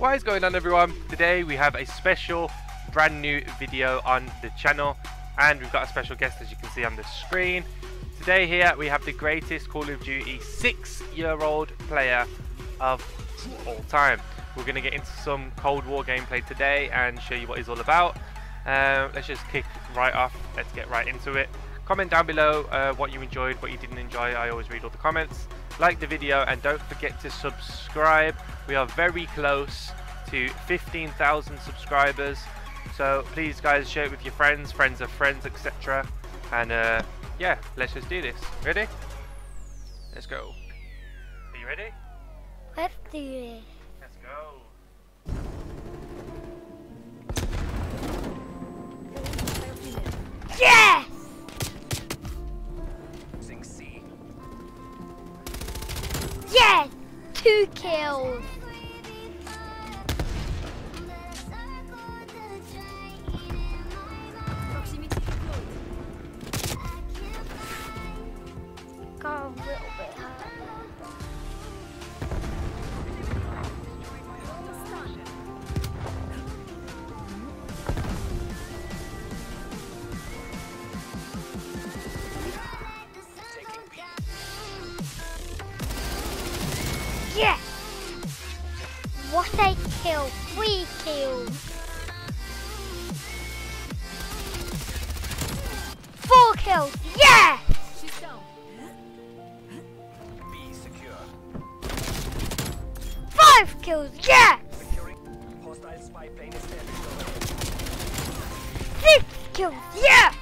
What is going on everyone? Today we have a special brand new video on the channel and we've got a special guest as you can see on the screen. Today here we have the greatest Call of Duty 6 year old player of all time. We're going to get into some Cold War gameplay today and show you what he's all about. Uh, let's just kick right off, let's get right into it. Comment down below uh, what you enjoyed, what you didn't enjoy, I always read all the comments like the video and don't forget to subscribe. We are very close to 15,000 subscribers. So please guys share it with your friends friends of friends etc and uh, yeah let's just do this. Ready? Let's go. Are you ready? Let's do it. let's go Yes! Two kills. Got Yes! What a kill! Three kills! Four kills! Yes! Five kills! Yes! Six kills! Yes!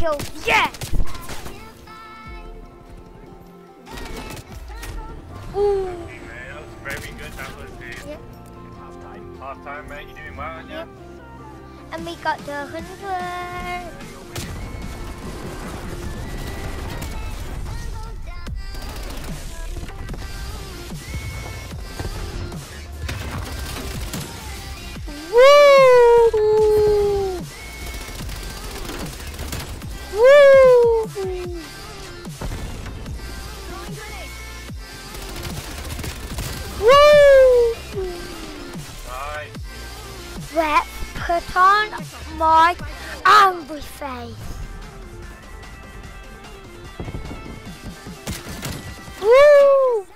kill. Yes! Ooh. Yep. Half time. Half. You doing well, aren't yep. you? And we got the 100. Let's put on my angry face. Woo!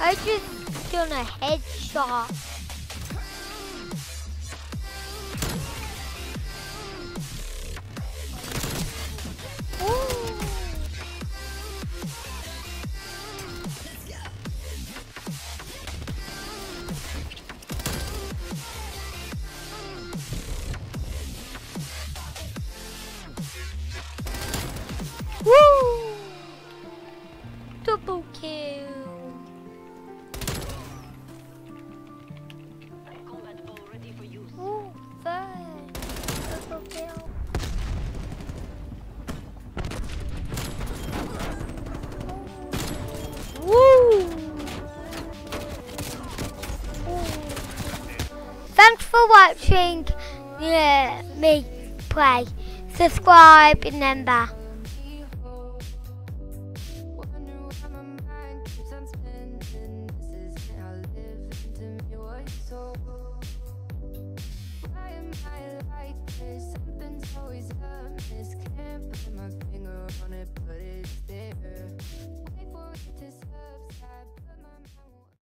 I just done a headshot. Thanks for watching yeah, me play. Subscribe, remember.